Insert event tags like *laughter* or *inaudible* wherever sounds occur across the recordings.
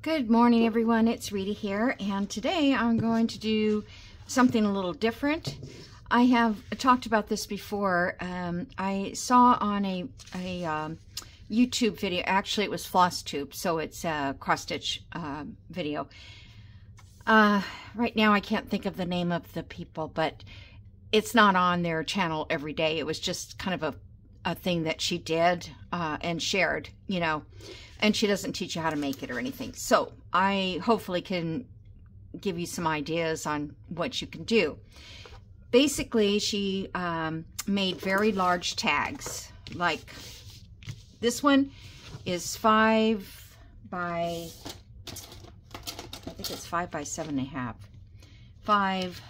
Good morning everyone, it's Rita here and today I'm going to do something a little different. I have talked about this before. Um, I saw on a, a um, YouTube video, actually it was Floss Tube, so it's a cross stitch uh, video. Uh, right now I can't think of the name of the people, but it's not on their channel every day. It was just kind of a, a thing that she did uh, and shared, you know and she doesn't teach you how to make it or anything. So I hopefully can give you some ideas on what you can do. Basically, she um, made very large tags. Like this one is five by, I think it's five by seven and a half. Five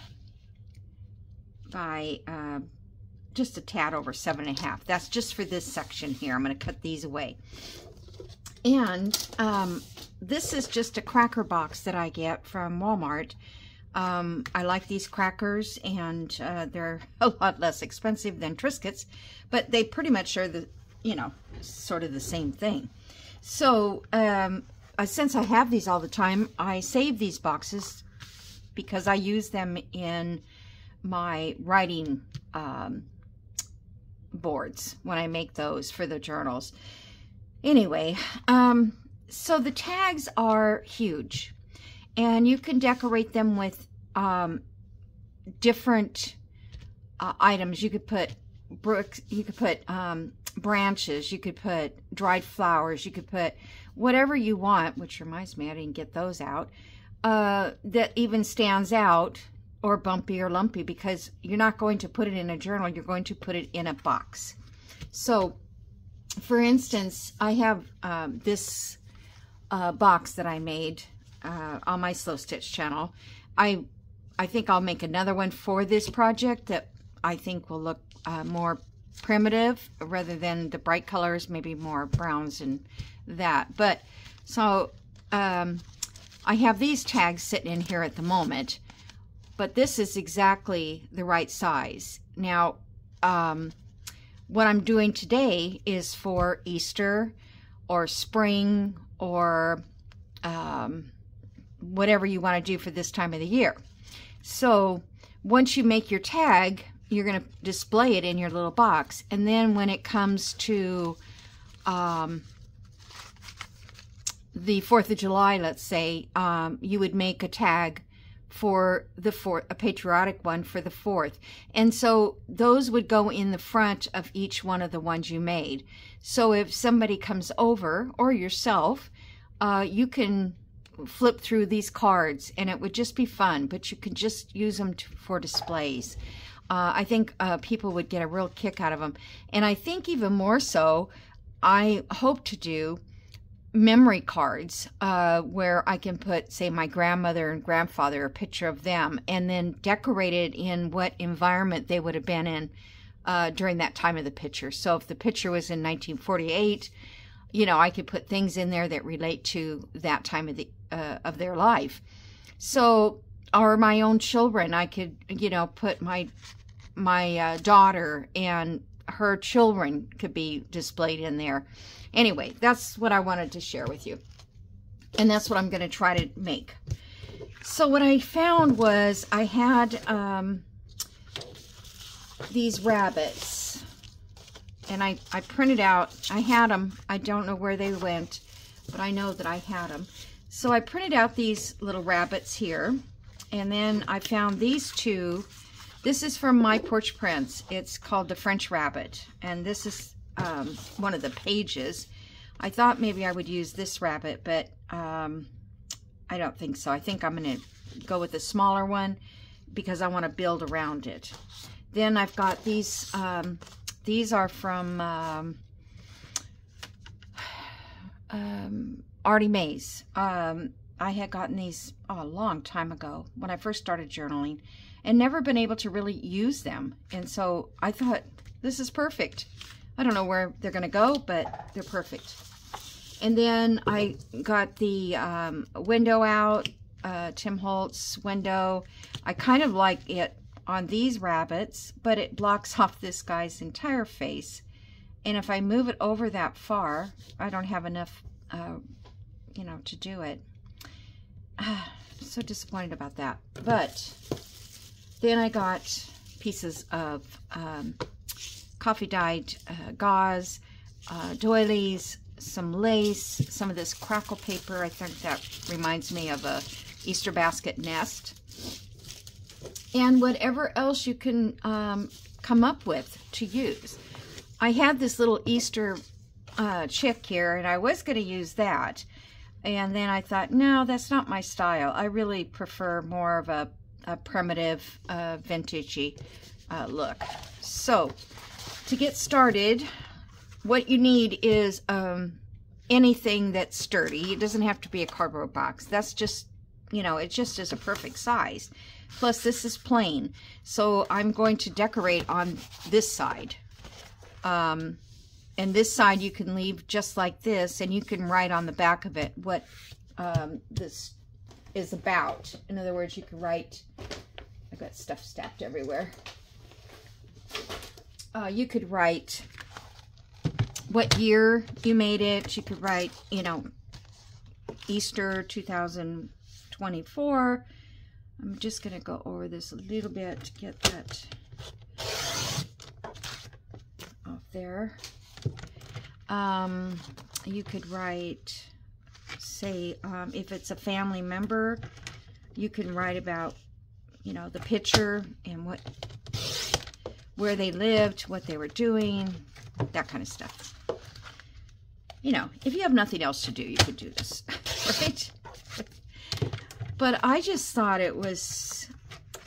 by uh, just a tad over seven and a half. That's just for this section here. I'm going to cut these away. And um, this is just a cracker box that I get from Walmart. Um, I like these crackers and uh, they're *laughs* a lot less expensive than Triscuits, but they pretty much are the, you know, sort of the same thing. So um, uh, since I have these all the time, I save these boxes because I use them in my writing um, boards when I make those for the journals. Anyway, um, so the tags are huge and you can decorate them with um, different uh, items. You could put brooks, you could put um, branches, you could put dried flowers, you could put whatever you want, which reminds me I didn't get those out, uh, that even stands out or bumpy or lumpy because you're not going to put it in a journal, you're going to put it in a box. So for instance, I have um, this uh, box that I made uh, on my Slow Stitch channel. I I think I'll make another one for this project that I think will look uh, more primitive rather than the bright colors, maybe more browns and that. But so um, I have these tags sitting in here at the moment, but this is exactly the right size. Now, um, what I'm doing today is for Easter or spring or um, whatever you want to do for this time of the year. So once you make your tag, you're going to display it in your little box. And then when it comes to um, the 4th of July, let's say, um, you would make a tag for the fourth, a patriotic one for the fourth. And so those would go in the front of each one of the ones you made. So if somebody comes over or yourself, uh, you can flip through these cards and it would just be fun, but you could just use them to, for displays. Uh, I think uh, people would get a real kick out of them. And I think even more so, I hope to do memory cards uh, where I can put, say, my grandmother and grandfather, a picture of them, and then decorate it in what environment they would have been in uh, during that time of the picture. So if the picture was in 1948, you know, I could put things in there that relate to that time of the uh, of their life. So, or my own children, I could, you know, put my my uh, daughter and her children could be displayed in there. Anyway, that's what I wanted to share with you. And that's what I'm going to try to make. So what I found was I had um, these rabbits. And I, I printed out, I had them. I don't know where they went, but I know that I had them. So I printed out these little rabbits here. And then I found these two. This is from My Porch Prints. It's called the French Rabbit. And this is um, one of the pages. I thought maybe I would use this rabbit, but um, I don't think so. I think I'm going to go with the smaller one because I want to build around it. Then I've got these, um, these are from um, um, Artie Mays. Um, I had gotten these oh, a long time ago when I first started journaling and never been able to really use them. And so I thought, this is perfect. I don't know where they're going to go, but they're perfect. And then I got the um, window out, uh, Tim Holtz window. I kind of like it on these rabbits, but it blocks *laughs* off this guy's entire face. And if I move it over that far, I don't have enough, uh, you know, to do it. uh, *sighs* so disappointed about that. But then I got pieces of um, coffee dyed uh, gauze, uh, doilies, some lace, some of this crackle paper. I think that reminds me of a Easter basket nest. And whatever else you can um, come up with to use. I had this little Easter uh, chick here, and I was going to use that. And then I thought, no, that's not my style. I really prefer more of a, a primitive, uh, vintagey uh, look. So, to get started, what you need is um, anything that's sturdy. It doesn't have to be a cardboard box. That's just, you know, it just is a perfect size. Plus, this is plain. So, I'm going to decorate on this side. Um, and this side you can leave just like this, and you can write on the back of it what um, this is about. In other words, you could write, I've got stuff stacked everywhere. Uh, you could write what year you made it. You could write, you know, Easter 2024. I'm just going to go over this a little bit to get that off there. Um, you could write, say, um, if it's a family member, you can write about, you know, the picture and what, where they lived, what they were doing, that kind of stuff. You know, if you have nothing else to do, you could do this, *laughs* right? but I just thought it was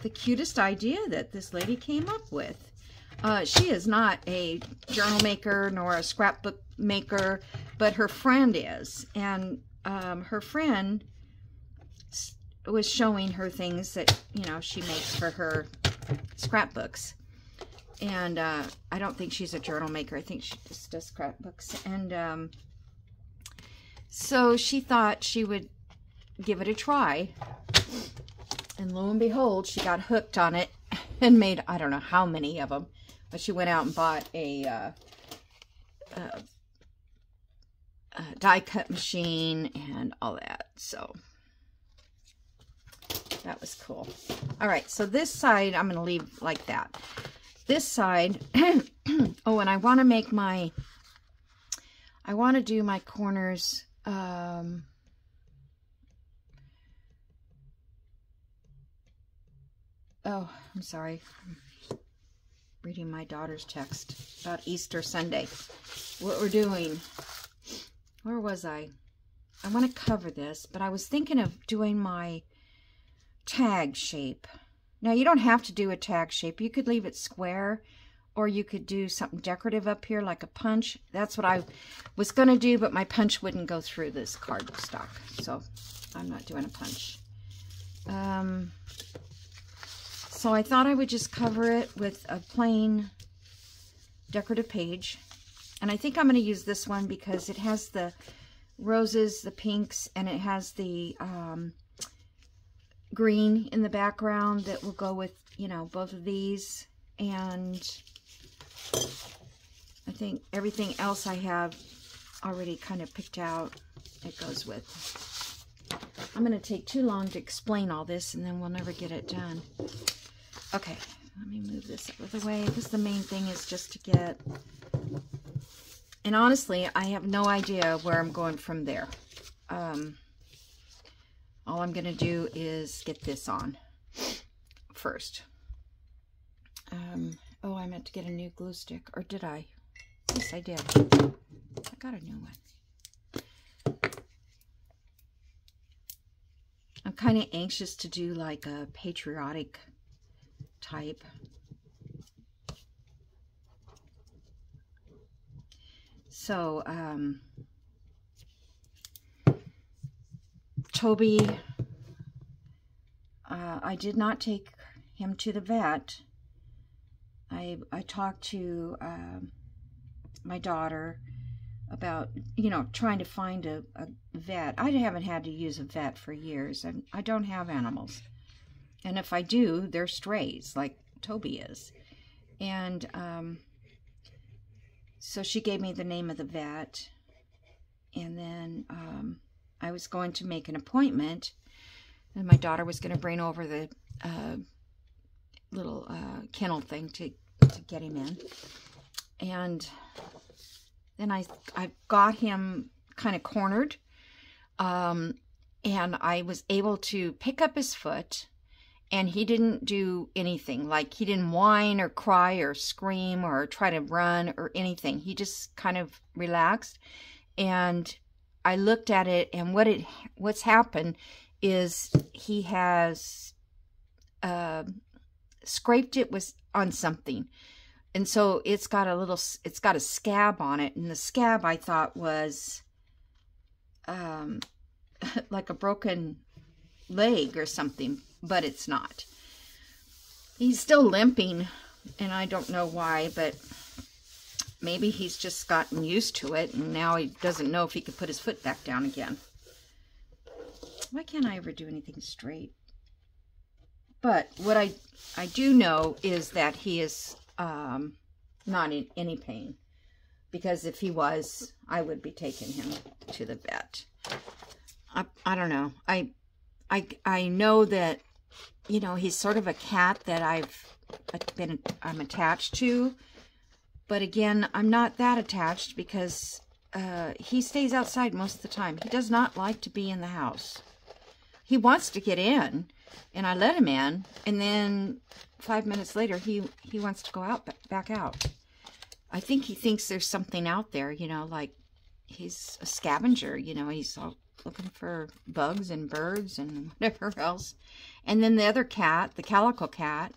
the cutest idea that this lady came up with. Uh, she is not a journal maker nor a scrapbook maker, but her friend is. And um, her friend was showing her things that, you know, she makes for her scrapbooks. And uh, I don't think she's a journal maker. I think she just does scrapbooks. And um, so she thought she would give it a try. And lo and behold, she got hooked on it *laughs* and made, I don't know how many of them. But she went out and bought a, uh, uh, a die cut machine and all that. So that was cool. All right, so this side I'm going to leave like that. This side, *clears throat* oh, and I want to make my, I want to do my corners, um, oh, I'm sorry reading my daughter's text about Easter Sunday. What we're doing. Where was I? I want to cover this, but I was thinking of doing my tag shape. Now, you don't have to do a tag shape. You could leave it square, or you could do something decorative up here like a punch. That's what I was going to do, but my punch wouldn't go through this cardstock, so I'm not doing a punch. Um, so I thought I would just cover it with a plain decorative page. And I think I'm going to use this one because it has the roses, the pinks, and it has the um, green in the background that will go with, you know, both of these. And I think everything else I have already kind of picked out it goes with. I'm going to take too long to explain all this and then we'll never get it done. Okay, let me move this out of the way because the main thing is just to get... And honestly, I have no idea where I'm going from there. Um, all I'm going to do is get this on first. Um, oh, I meant to get a new glue stick. Or did I? Yes, I did. I got a new one. I'm kind of anxious to do like a patriotic type. So, um, Toby, uh, I did not take him to the vet. I, I talked to uh, my daughter about, you know, trying to find a, a vet. I haven't had to use a vet for years, and I don't have animals. And if I do, they're strays, like Toby is. And um, so she gave me the name of the vet. And then um, I was going to make an appointment And my daughter was going to bring over the uh, little uh, kennel thing to, to get him in. And then I, I got him kind of cornered. Um, and I was able to pick up his foot and he didn't do anything. Like he didn't whine or cry or scream or try to run or anything. He just kind of relaxed. And i looked at it and what it what's happened is he has uh, scraped it was on something. And so it's got a little it's got a scab on it. And the scab i thought was um *laughs* like a broken leg or something but it's not. He's still limping, and I don't know why, but maybe he's just gotten used to it, and now he doesn't know if he could put his foot back down again. Why can't I ever do anything straight? But what I, I do know is that he is um, not in any pain. Because if he was, I would be taking him to the vet. I, I don't know. I, I, I know that you know, he's sort of a cat that I've been, I'm attached to. But again, I'm not that attached because uh, he stays outside most of the time. He does not like to be in the house. He wants to get in, and I let him in, and then five minutes later, he, he wants to go out, back out. I think he thinks there's something out there, you know, like he's a scavenger, you know, he's all looking for bugs and birds and *laughs* whatever else. And then the other cat, the calico cat,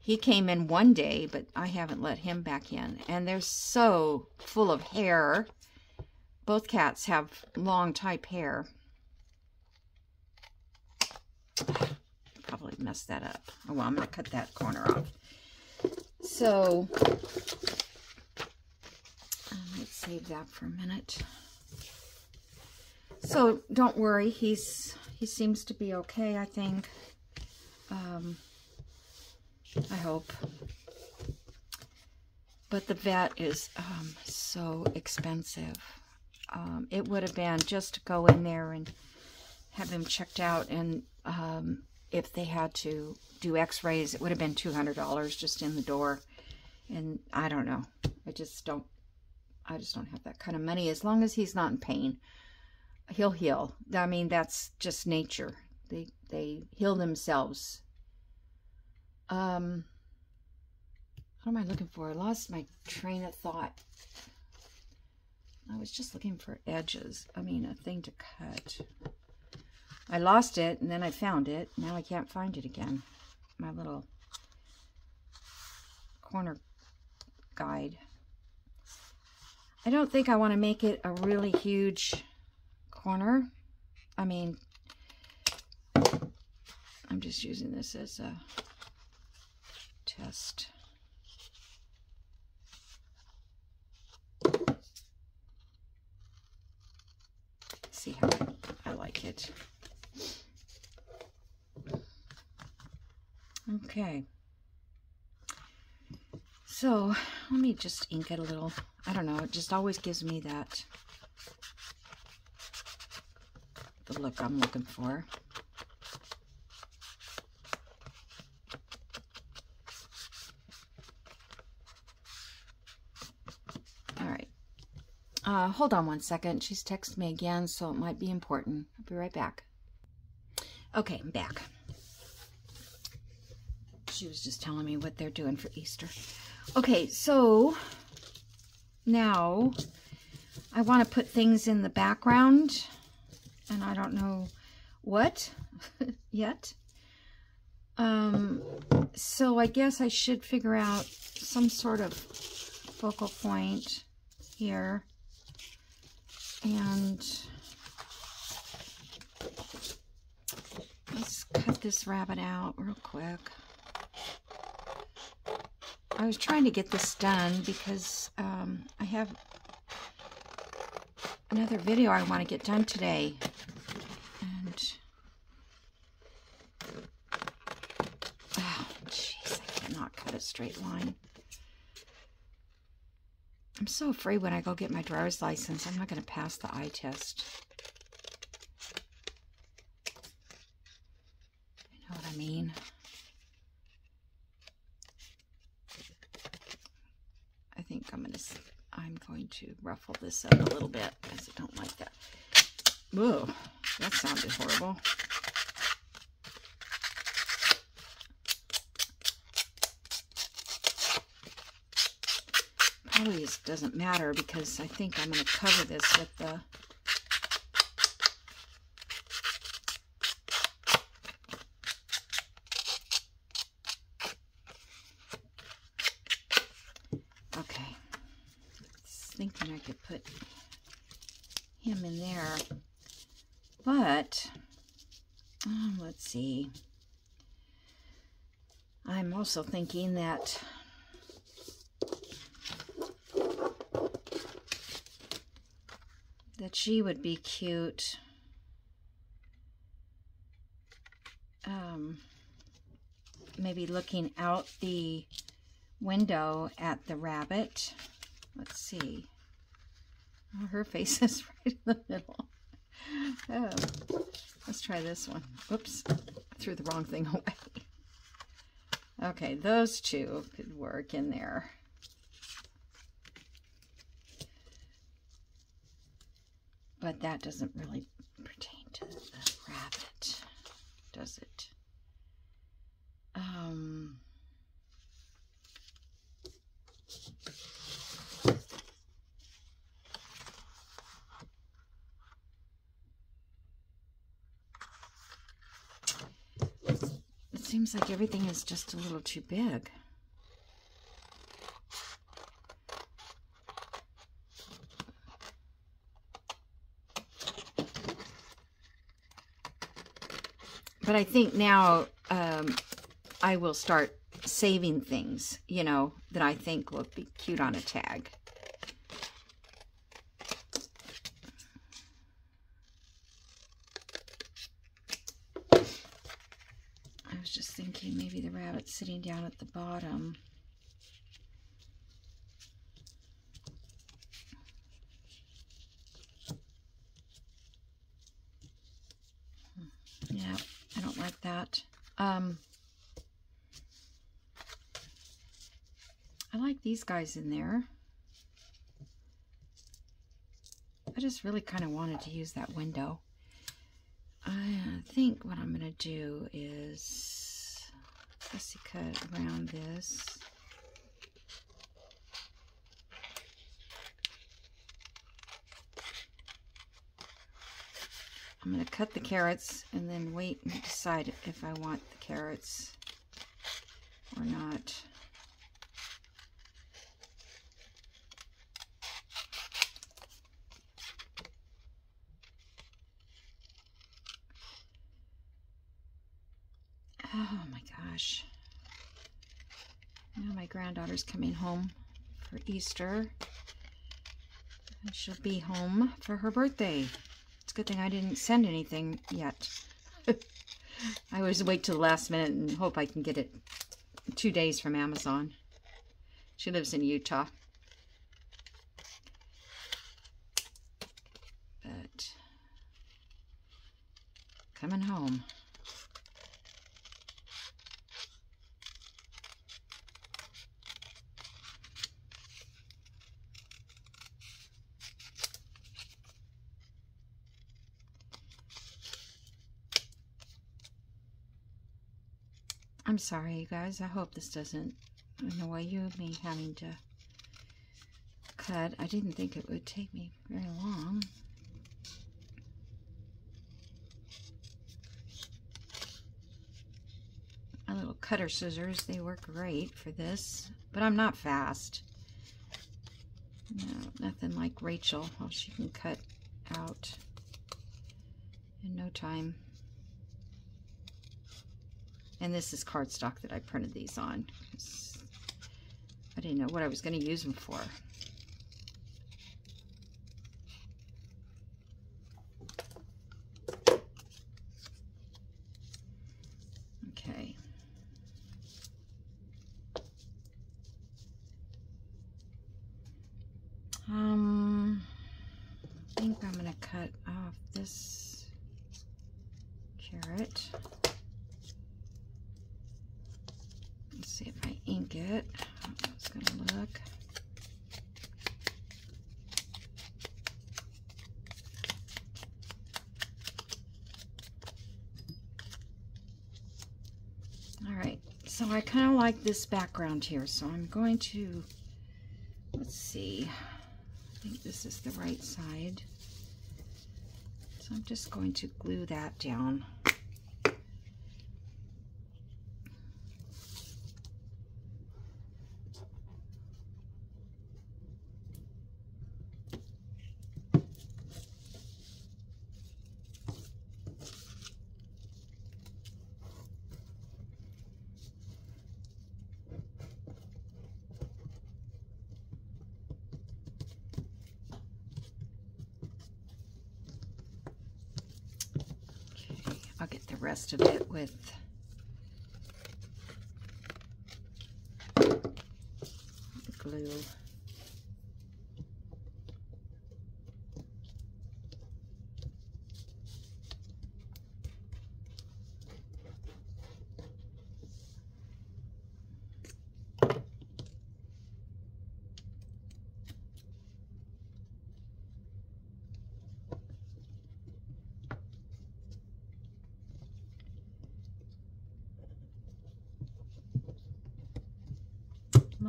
he came in one day, but I haven't let him back in. And they're so full of hair. Both cats have long type hair. Probably messed that up. Oh, well, I'm going to cut that corner off. So, uh, I might save that for a minute. So don't worry, he's he seems to be okay, I think. Um, I hope. But the vet is um, so expensive. Um, it would have been just to go in there and have him checked out. And um, if they had to do x-rays, it would have been $200 just in the door. And I don't know. I just don't, I just don't have that kind of money as long as he's not in pain he'll heal. I mean, that's just nature. They they heal themselves. Um, what am I looking for? I lost my train of thought. I was just looking for edges. I mean, a thing to cut. I lost it, and then I found it. Now I can't find it again. My little corner guide. I don't think I want to make it a really huge corner. I mean, I'm just using this as a test. See how I like it. Okay. So, let me just ink it a little. I don't know, it just always gives me that the look I'm looking for. All right. Uh, hold on one second. She's texted me again, so it might be important. I'll be right back. Okay, I'm back. She was just telling me what they're doing for Easter. Okay, so now I want to put things in the background and I don't know what *laughs* yet. Um, so I guess I should figure out some sort of focal point here. And let's cut this rabbit out real quick. I was trying to get this done because um, I have another video I want to get done today. And, oh, jeez, I cannot cut a straight line. I'm so afraid when I go get my driver's license, I'm not going to pass the eye test. You know what I mean. I think I'm gonna I'm going to ruffle this up a little bit because I don't like that. Whoa, that sounded horrible. Probably doesn't matter because I think I'm going to cover this with the Okay, thinking I could put him in there. But, um, let's see. I'm also thinking that she would be cute. Um, maybe looking out the window at the rabbit. Let's see. Oh, her *laughs* face is right in the middle. Oh, let's try this one. Oops, threw the wrong thing *laughs* away. Okay, those two could work in there. But that doesn't really pertain to the rabbit, does it? Um... It seems like everything is just a little too big. But I think now um, I will start saving things, you know, that I think will be cute on a tag. I was just thinking maybe the rabbit sitting down at the bottom. Yeah, I don't like that. Um, I like these guys in there. I just really kind of wanted to use that window. I think what I'm going to do is fussy cut around this. I'm going to cut the carrots and then wait and decide if I want the carrots or not. Oh my gosh. Granddaughter's coming home for Easter. And she'll be home for her birthday. It's a good thing I didn't send anything yet. *laughs* I always wait till the last minute and hope I can get it two days from Amazon. She lives in Utah. But coming home. I'm sorry, you guys. I hope this doesn't annoy you, me having to cut. I didn't think it would take me very long. My little cutter scissors, they work great for this, but I'm not fast. No, nothing like Rachel. Well, she can cut out in no time. And this is cardstock that I printed these on. I didn't know what I was going to use them for. Okay. Um, I think I'm going to cut off this carrot. get. It's gonna look. All right, so I kind of this background here, so I'm going to, let's see, I think this is the right side. So I'm just going to glue that down. I'll get the rest of it with glue.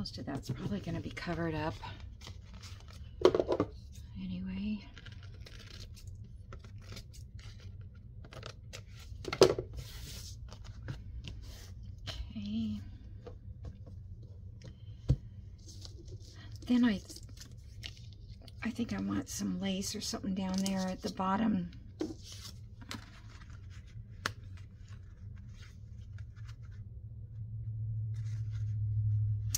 Most of that's probably going to be covered up. Anyway. Okay. Then I I think I want some lace or something down there at the bottom.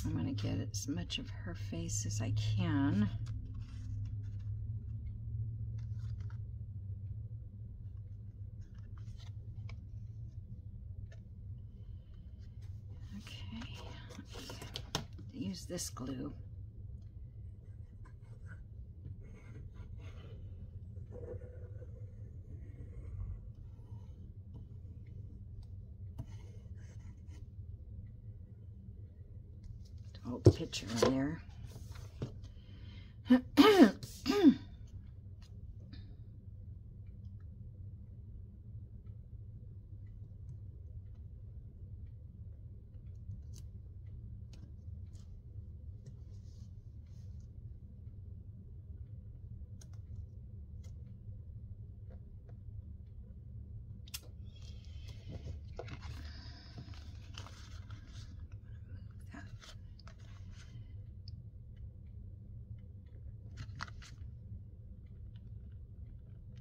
I'm going to get as much of her face as I can. Okay, use this glue. Picture in there.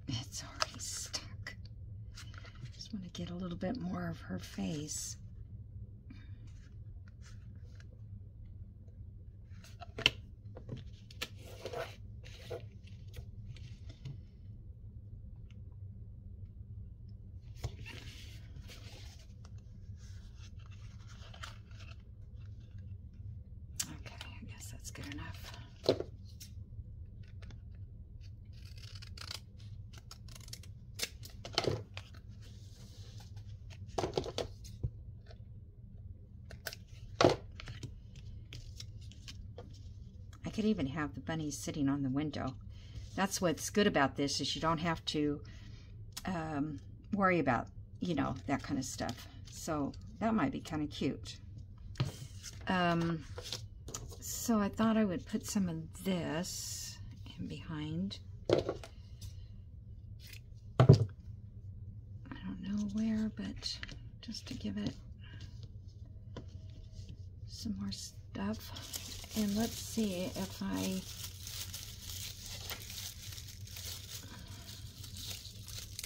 It's already stuck. Just want to get a little bit more of her face. Okay, I guess that's good enough. I could even have the bunnies sitting on the window. That's what's good about this is you don't have to um, worry about, you know, that kind of stuff. So that might be kind of cute. Um, so I thought I would put some of this in behind. I don't know where, but just to give it some more stuff. And let's see if I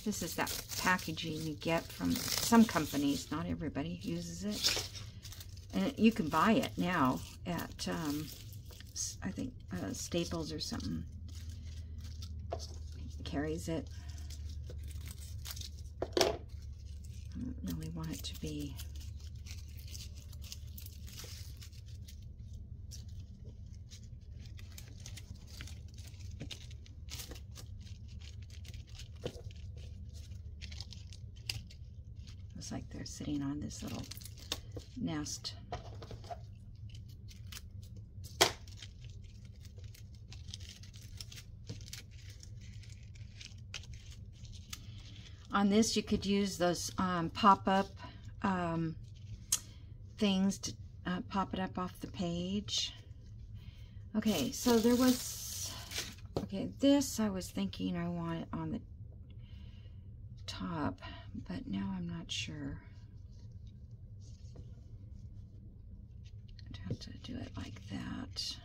this is that packaging you get from some companies not everybody uses it. And you can buy it now at um, I think uh, Staples or something. Carries it. I don't really want it to be this little nest. On this, you could use those um, pop-up um, things to uh, pop it up off the page. Okay, so there was, okay, this I was thinking I want it on the top, but now I'm not sure. To do it like that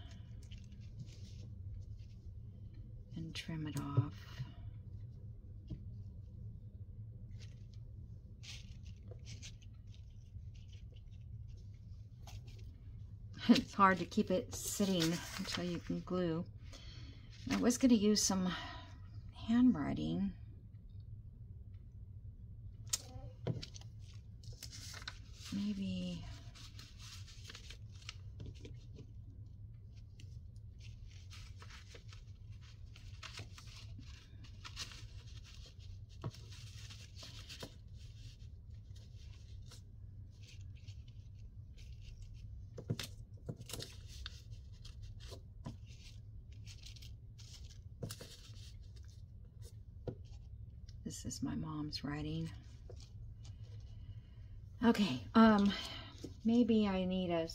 and trim it off. *laughs* it's hard to keep it sitting until you can glue. I was going to use some handwriting. Maybe This is writing. Okay, um, maybe I need a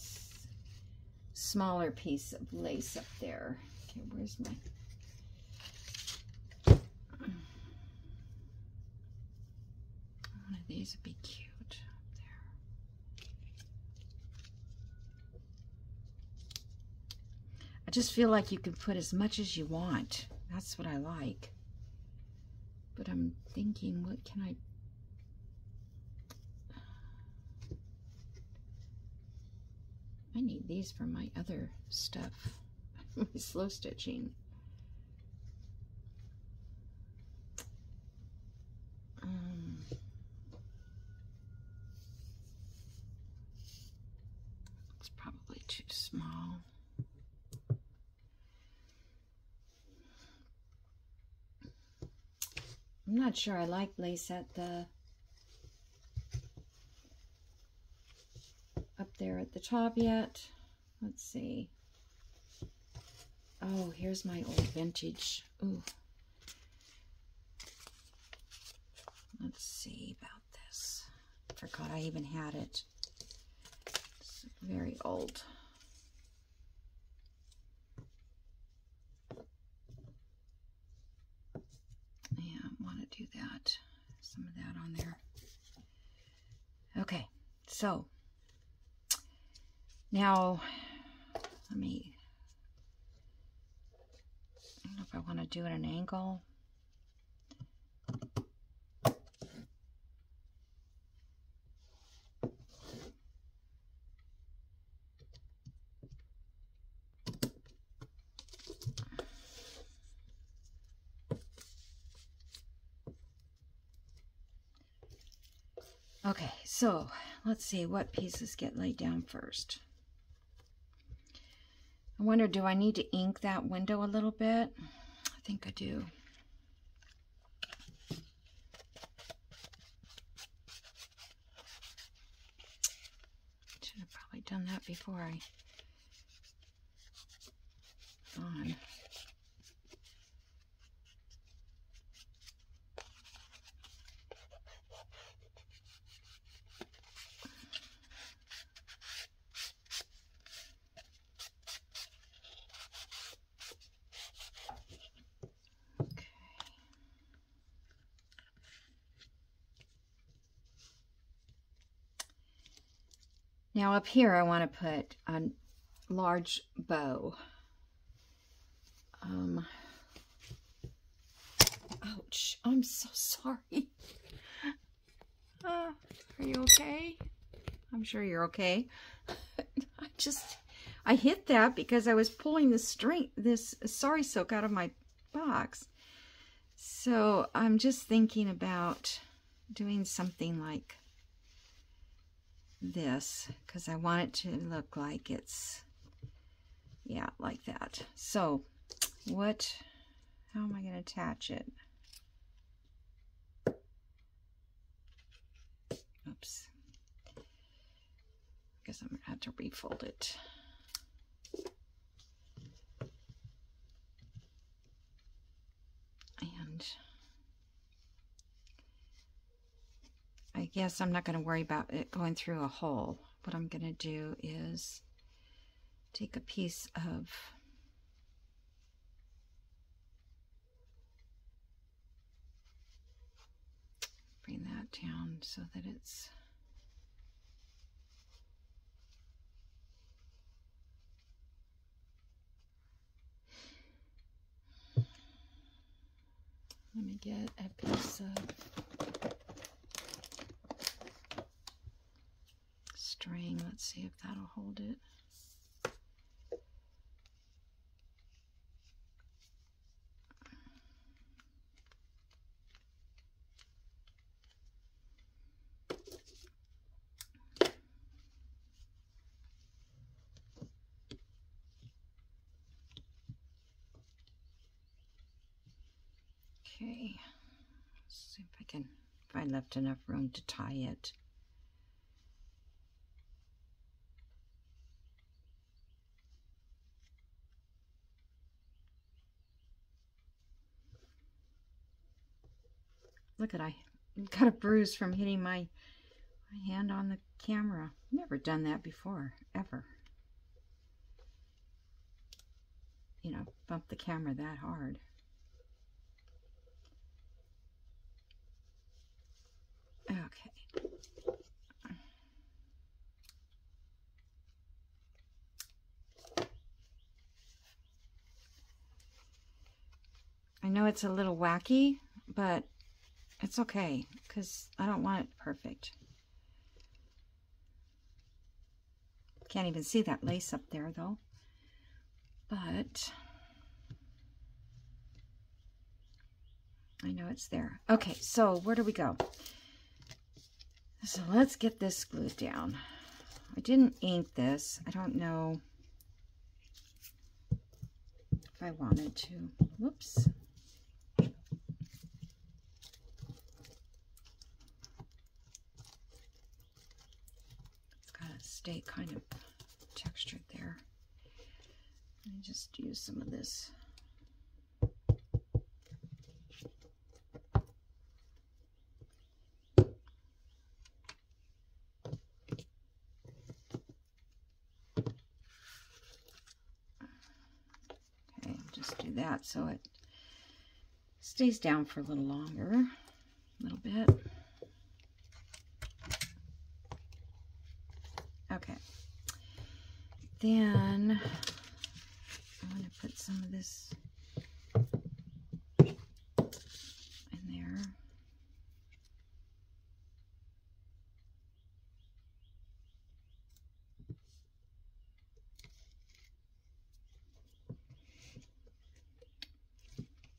smaller piece of lace up there. Okay, where's my... One of these would be cute. I just feel like you can put as much as you want. That's what I like. But I'm thinking, what can I... I need these for my other stuff, *laughs* my slow stitching. Um, it's probably too small. I'm not sure I like lace at the up there at the top yet. Let's see. Oh, here's my old vintage. Ooh. Let's see about this. Forgot I even had it. It's very old. Do that. Some of that on there. Okay, so now let me, I don't know if I want to do it at an angle. Okay, so let's see what pieces get laid down first. I wonder, do I need to ink that window a little bit? I think I do. Should have probably done that before I on. Now up here I want to put a large bow. Um, ouch, I'm so sorry. Uh, *laughs* are you okay? I'm sure you're okay. *laughs* I just, I hit that because I was pulling the string, this sari silk out of my box. So I'm just thinking about doing something like this because I want it to look like it's, yeah, like that. So what, how am I going to attach it? Oops. I guess I'm going to have to refold it. And I guess I'm not going to worry about it going through a hole. What I'm going to do is take a piece of bring that down so that it's let me get a piece of string let's see if that'll hold it Okay, Let's see if I can, if I left enough room to tie it. Look at I got a bruise from hitting my, my hand on the camera. Never done that before, ever. You know, bump the camera that hard. Okay. I know it's a little wacky, but it's okay because I don't want it perfect. Can't even see that lace up there though. But I know it's there. Okay, so where do we go? So let's get this glued down. I didn't ink this. I don't know if I wanted to. Whoops. It's got to stay kind of textured there. Let me just use some of this Okay, just do that so it stays down for a little longer, a little bit. Okay. Then I'm going to put some of this in there.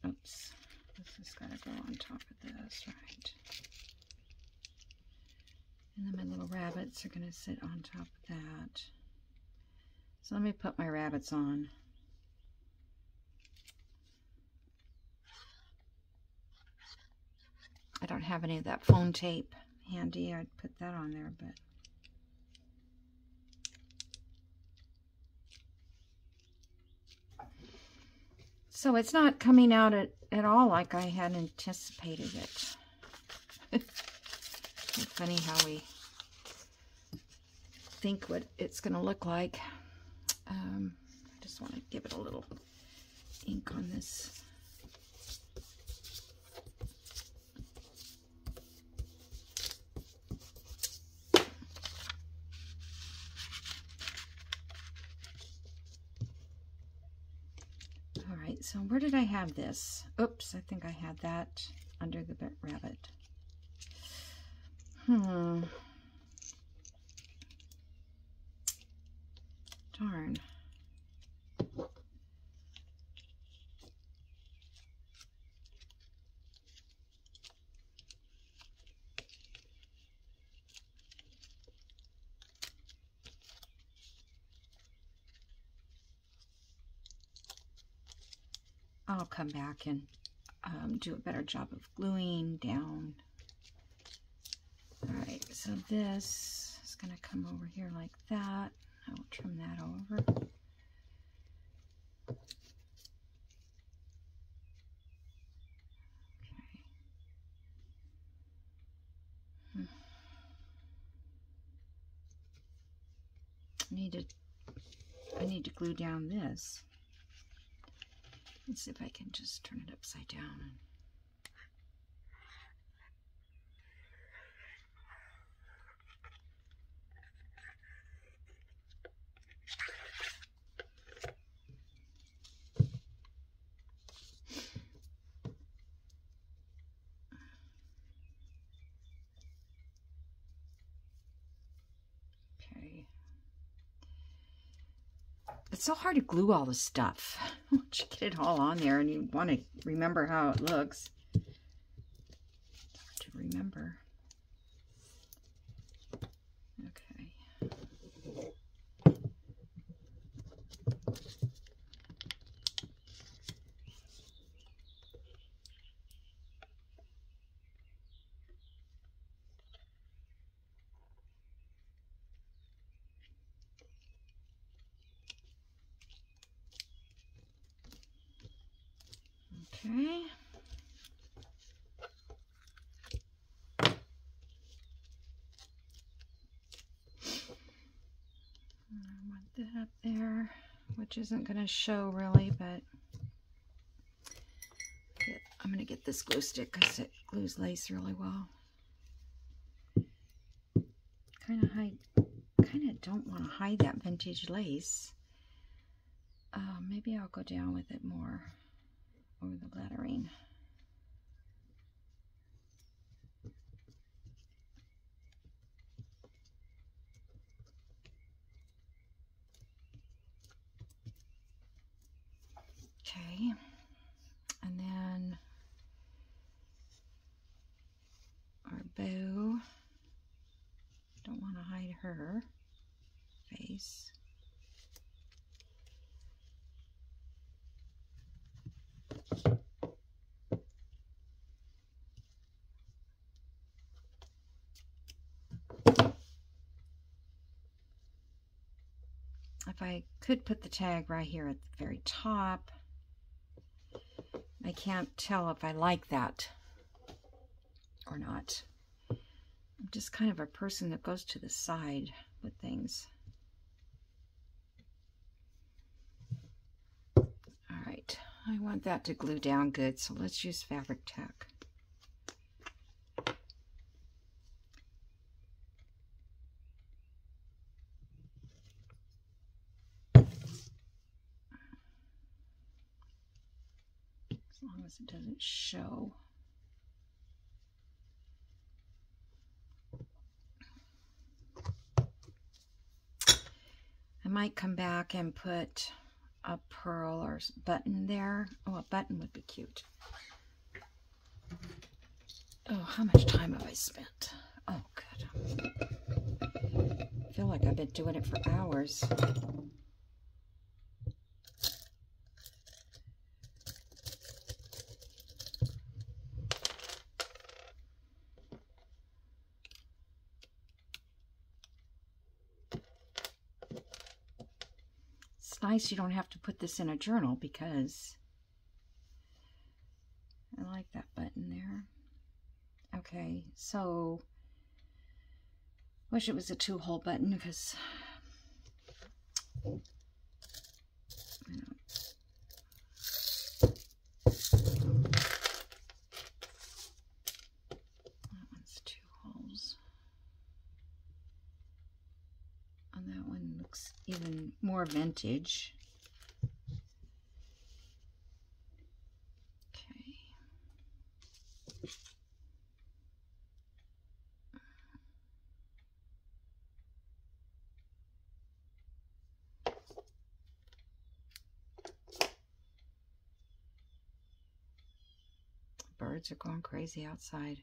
Oops, this has got to go on top of this, right? And then my little rabbits are going to sit on top of that. So let me put my rabbits on. I don't have any of that phone tape handy. I'd put that on there, but... So it's not coming out at, at all like I had anticipated it. *laughs* funny how we think what it's going to look like. Um, I just want to give it a little ink on this. All right, so where did I have this? Oops, I think I had that under the rabbit. Hmm. Darn. I'll come back and um, do a better job of gluing down. All right, so this is going to come over here like that. I will trim that over. Okay. I need to I need to glue down this. Let's see if I can just turn it upside down so hard to glue all the stuff. *laughs* Once you get it all on there and you want to remember how it looks. It's hard to remember. Okay. Okay. I want that up there, which isn't going to show really, but I'm going to get this glue stick because it glues lace really well. Kind of hide, kind of don't want to hide that vintage lace. Uh, maybe I'll go down with it more over the lettering. Okay, and then our bow, don't want to hide her face. if I could put the tag right here at the very top, I can't tell if I like that or not. I'm just kind of a person that goes to the side with things. All right, I want that to glue down good, so let's use Fabri-Tac. as it doesn't show. I might come back and put a pearl or button there. Oh, a button would be cute. Oh, how much time have I spent? Oh, good. I feel like I've been doing it for hours. It's nice you don't have to put this in a journal because I like that button there. Okay, so wish it was a two-hole button because that one's two holes. And that one looks even more vintage. Okay. Birds are going crazy outside.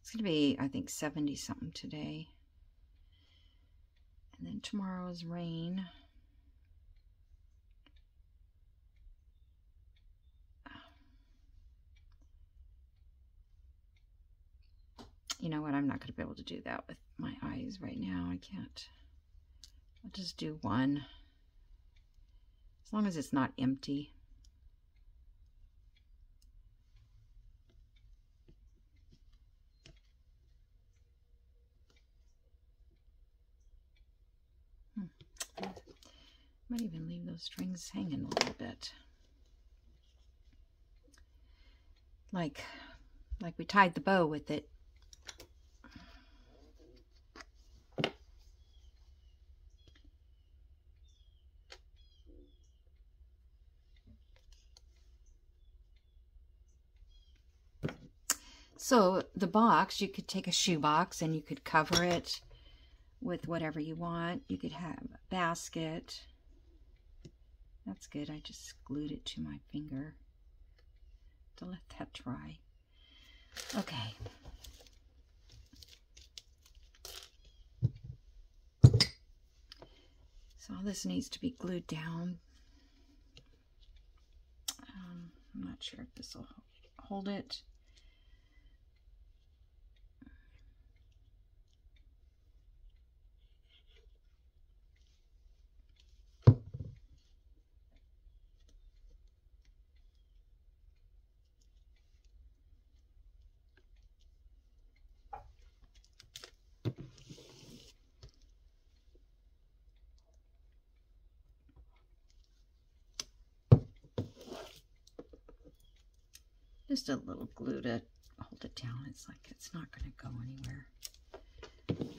It's going to be, I think, 70 something today. And then tomorrow's rain. Ah. You know what? I'm not going to be able to do that with my eyes right now. I can't. I'll just do one. As long as it's not empty. Hmm. Might even leave those strings hanging a little bit. Like, like we tied the bow with it. So the box, you could take a shoe box and you could cover it with whatever you want. You could have a basket. That's good. I just glued it to my finger to let that dry. Okay. So all this needs to be glued down. Um, I'm not sure if this will hold it. Just a little glue to hold it down. It's like it's not going to go anywhere.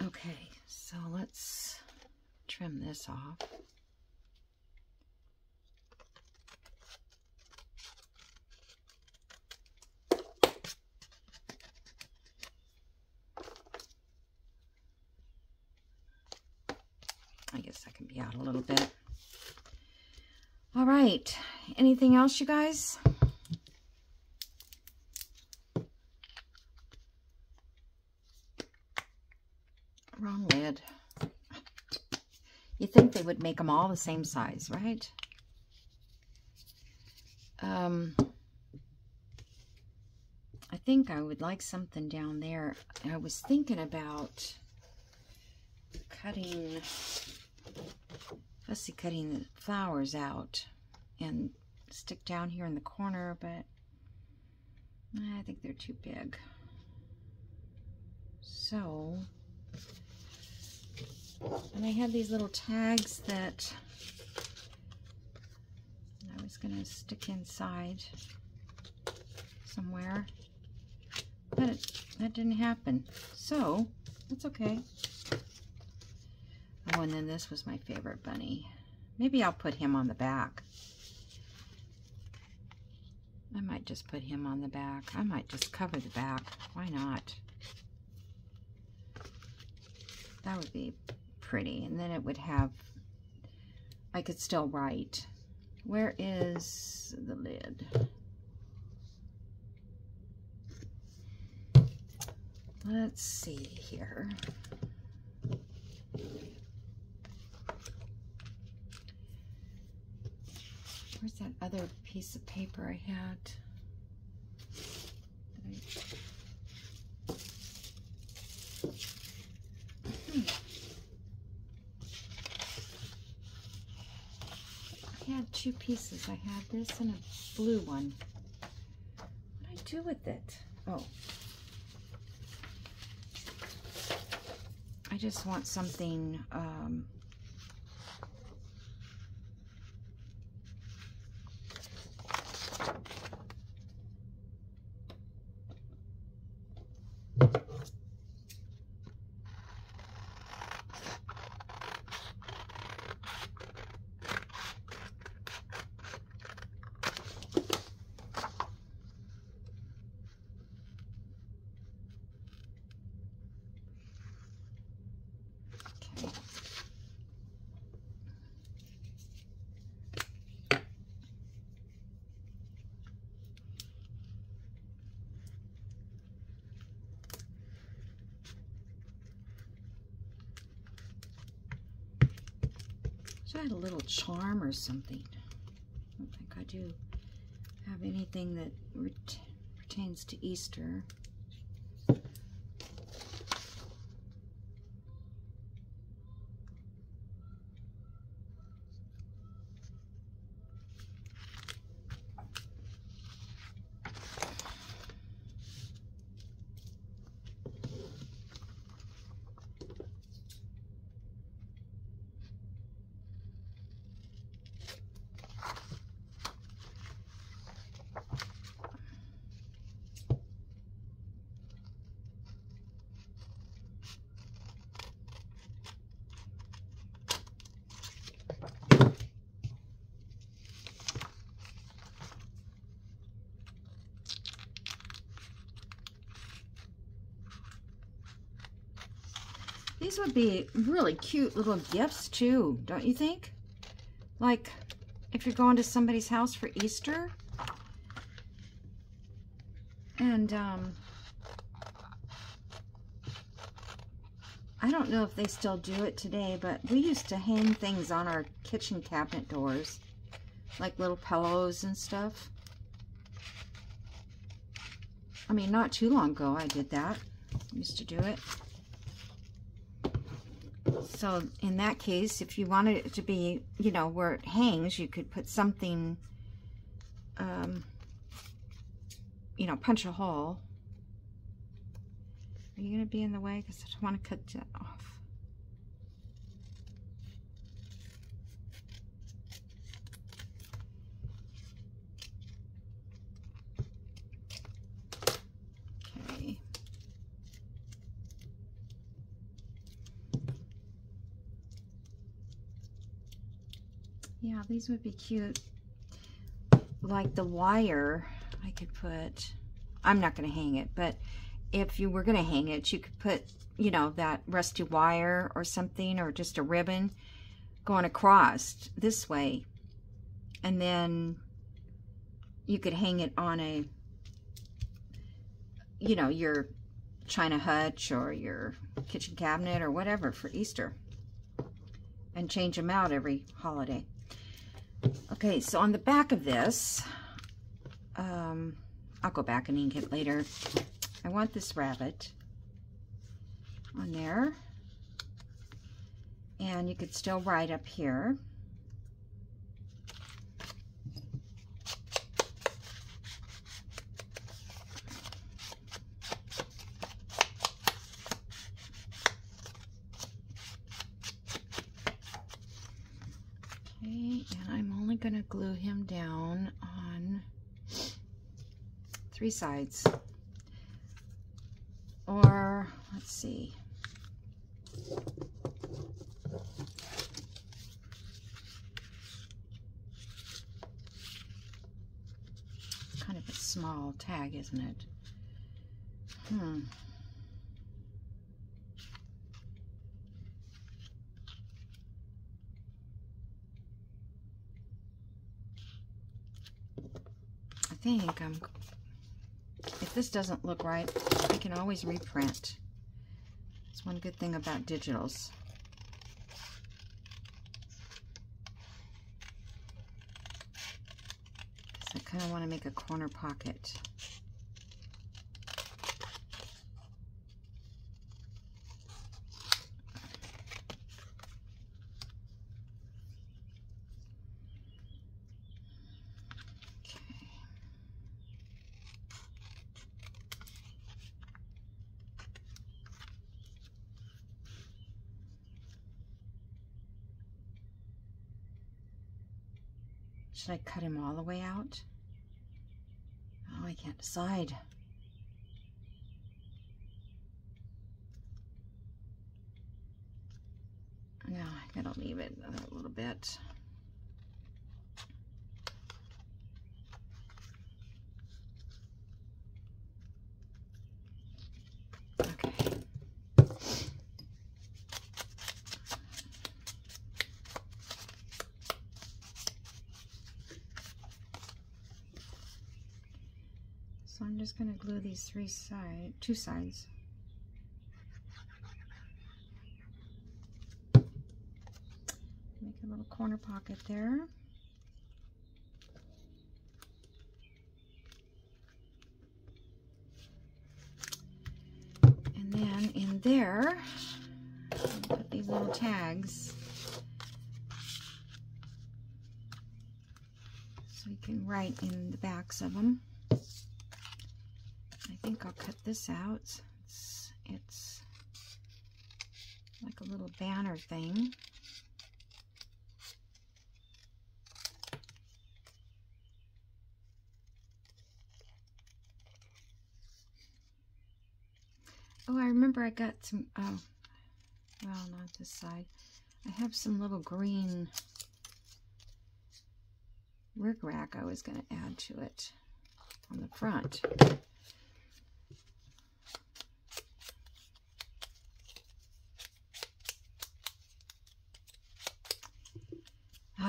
Okay, so let's trim this off. I guess that can be out a little bit. All right, anything else, you guys? Wrong lid. You think they would make them all the same size, right? Um, I think I would like something down there. I was thinking about cutting, fussy cutting the flowers out and stick down here in the corner, but I think they're too big. So, and I had these little tags that I was going to stick inside somewhere. But it, that didn't happen. So, that's okay. Oh, and then this was my favorite bunny. Maybe I'll put him on the back. I might just put him on the back. I might just cover the back. Why not? That would be pretty. And then it would have, I could still write. Where is the lid? Let's see here. Where's that other piece of paper I had? Hmm. I had two pieces. I had this and a blue one. What do I do with it? Oh. I just want something um, I had a little charm or something. I don't think I do have anything that pertains to Easter. These would be really cute little gifts too, don't you think? Like if you're going to somebody's house for Easter. And um, I don't know if they still do it today, but we used to hang things on our kitchen cabinet doors, like little pillows and stuff. I mean, not too long ago I did that. I used to do it. So in that case, if you wanted it to be, you know, where it hangs, you could put something, um, you know, punch a hole. Are you going to be in the way? Because I don't want to cut that off. These would be cute. Like the wire, I could put, I'm not going to hang it, but if you were going to hang it, you could put, you know, that rusty wire or something, or just a ribbon going across this way. And then you could hang it on a, you know, your china hutch or your kitchen cabinet or whatever for Easter. And change them out every holiday. Okay, so on the back of this, um, I'll go back and ink it later. I want this rabbit on there. And you could still write up here. Going to glue him down on three sides. Or, let's see. Kind of a small tag, isn't it? Hmm. Think I'm, if this doesn't look right, I can always reprint. That's one good thing about digitals. So I kind of want to make a corner pocket. Should I cut him all the way out? Oh, I can't decide. No, I gotta leave it a little bit. Just going to glue these three side, two sides. Make a little corner pocket there. And then in there, put these little tags. So you can write in the backs of them think I'll cut this out. It's, it's like a little banner thing. Oh, I remember I got some, oh, well, not this side. I have some little green rickrack I was going to add to it on the front.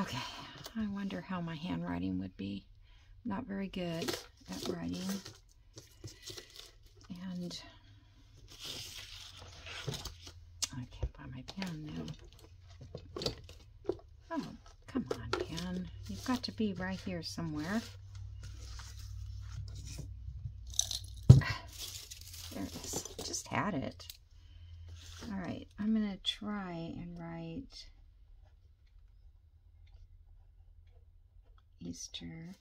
Okay, I wonder how my handwriting would be. Not very good at writing. And I can't find my pen now. Oh, come on, pen. You've got to be right here somewhere. There it is. Just had it. All right, I'm going to try and write Easter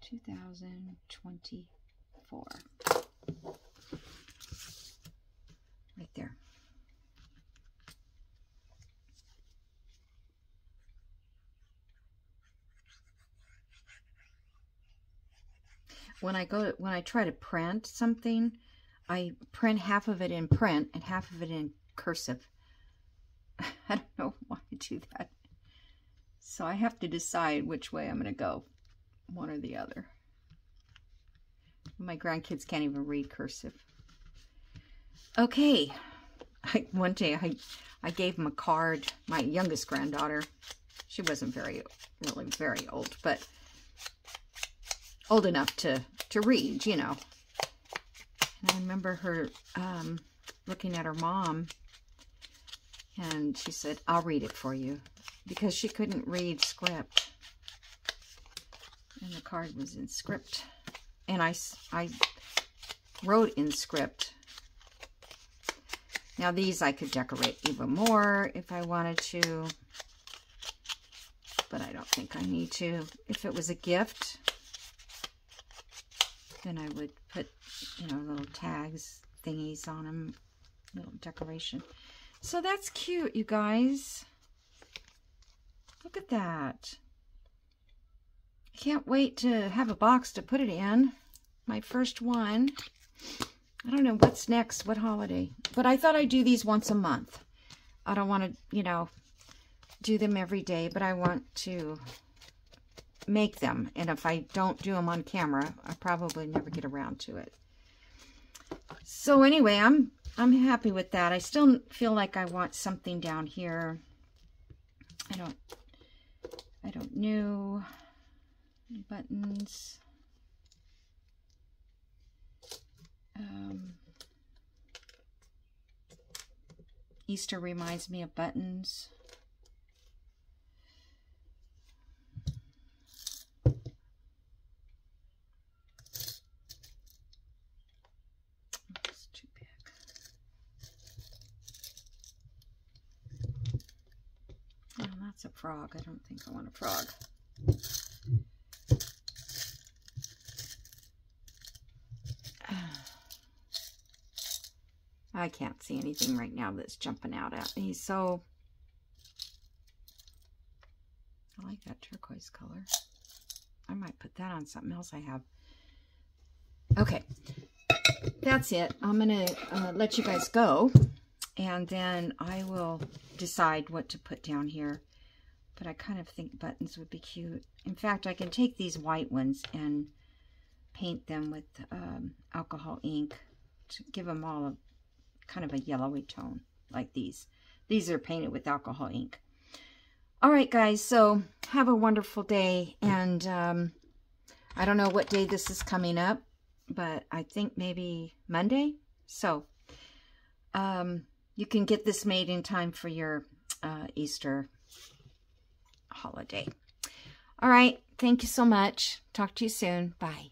2024. Right there. When I go when I try to print something, I print half of it in print and half of it in cursive. *laughs* I don't know why I do that. So I have to decide which way I'm going to go, one or the other. My grandkids can't even read cursive. Okay, I, one day I, I gave them a card, my youngest granddaughter. She wasn't very, really very old, but old enough to, to read, you know. And I remember her um, looking at her mom, and she said, I'll read it for you because she couldn't read script. And the card was in script. And I, I wrote in script. Now these I could decorate even more if I wanted to. But I don't think I need to. If it was a gift, then I would put, you know, little tags, thingies on them, little decoration. So that's cute, you guys. Look at that. I can't wait to have a box to put it in. My first one. I don't know what's next, what holiday. But I thought I'd do these once a month. I don't want to, you know, do them every day, but I want to make them. And if I don't do them on camera, I probably never get around to it. So anyway, I'm I'm happy with that. I still feel like I want something down here. I don't I don't know. Buttons. Um, Easter reminds me of buttons. That's a frog. I don't think I want a frog. *sighs* I can't see anything right now that's jumping out at me, so I like that turquoise color. I might put that on something else I have. Okay, that's it. I'm going to uh, let you guys go, and then I will decide what to put down here but I kind of think buttons would be cute. In fact, I can take these white ones and paint them with um, alcohol ink to give them all a kind of a yellowy tone like these. These are painted with alcohol ink. All right, guys, so have a wonderful day. And um, I don't know what day this is coming up, but I think maybe Monday. So um, you can get this made in time for your uh, Easter holiday. All right. Thank you so much. Talk to you soon. Bye.